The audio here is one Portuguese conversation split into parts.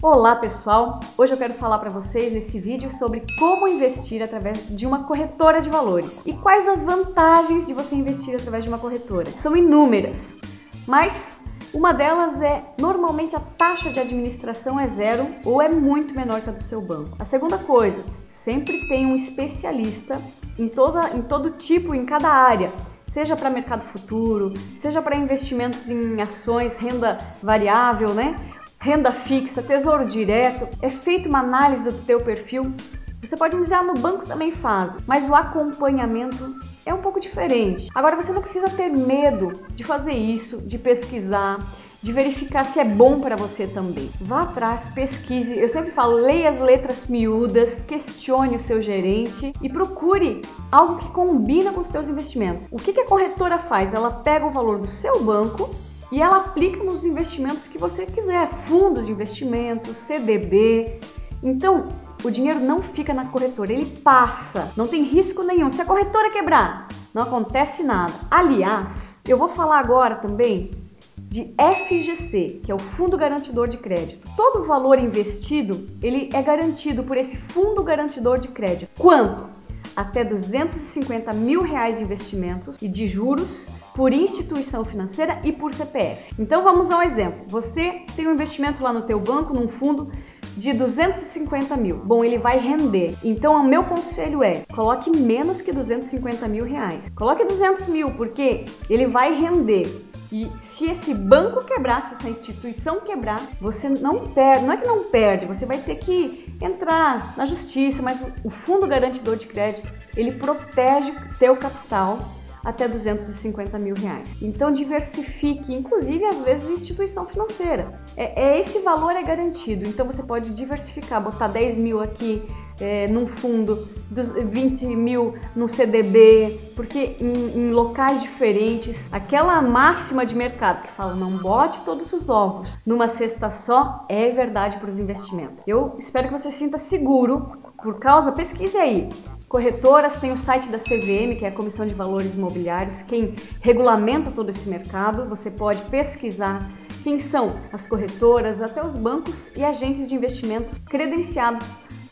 Olá pessoal, hoje eu quero falar para vocês nesse vídeo sobre como investir através de uma corretora de valores e quais as vantagens de você investir através de uma corretora. São inúmeras, mas uma delas é normalmente a taxa de administração é zero ou é muito menor que a do seu banco. A segunda coisa, sempre tem um especialista em, toda, em todo tipo, em cada área seja para mercado futuro, seja para investimentos em ações, renda variável, né? Renda fixa, tesouro direto, é feita uma análise do teu perfil. Você pode usar no banco também faz, mas o acompanhamento é um pouco diferente. Agora você não precisa ter medo de fazer isso, de pesquisar, de verificar se é bom para você também. Vá atrás, pesquise. Eu sempre falo, leia as letras miúdas, questione o seu gerente e procure algo que combina com os seus investimentos. O que a corretora faz? Ela pega o valor do seu banco e ela aplica nos investimentos que você quiser, fundos de investimento, CDB. Então, o dinheiro não fica na corretora, ele passa, não tem risco nenhum. Se a corretora quebrar, não acontece nada. Aliás, eu vou falar agora também de FGC, que é o Fundo Garantidor de Crédito. Todo o valor investido, ele é garantido por esse Fundo Garantidor de Crédito. Quanto? Até 250 mil reais de investimentos e de juros por instituição financeira e por CPF. Então vamos a um exemplo. Você tem um investimento lá no teu banco, num fundo de 250 mil. Bom, ele vai render. Então, o meu conselho é: coloque menos que 250 mil reais. Coloque 200 mil, porque ele vai render. E se esse banco quebrar, se essa instituição quebrar, você não perde. Não é que não perde, você vai ter que entrar na justiça, mas o fundo garantidor de crédito ele protege teu capital até 250 mil reais. Então diversifique, inclusive às vezes instituição financeira. É, é esse valor é garantido. Então você pode diversificar, botar 10 mil aqui é, num fundo, 20 mil no CDB, porque em, em, locais diferentes, aquela máxima de mercado que fala não bote todos os ovos numa cesta só é verdade para os investimentos. Eu espero que você sinta seguro por causa, pesquise aí, Corretoras tem o site da CVM, que é a Comissão de Valores Imobiliários, quem regulamenta todo esse mercado. Você pode pesquisar quem são as corretoras, até os bancos e agentes de investimentos credenciados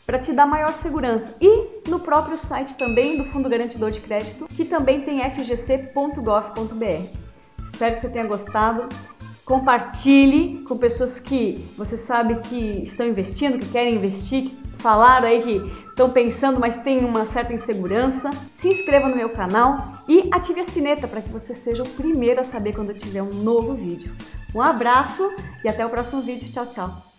para te dar maior segurança. E no próprio site também do Fundo Garantidor de Crédito, que também tem fgc.gov.br. Espero que você tenha gostado. Compartilhe com pessoas que você sabe que estão investindo, que querem investir, que falaram aí que estão pensando, mas tem uma certa insegurança, se inscreva no meu canal e ative a sineta para que você seja o primeiro a saber quando eu tiver um novo vídeo. Um abraço e até o próximo vídeo. Tchau, tchau!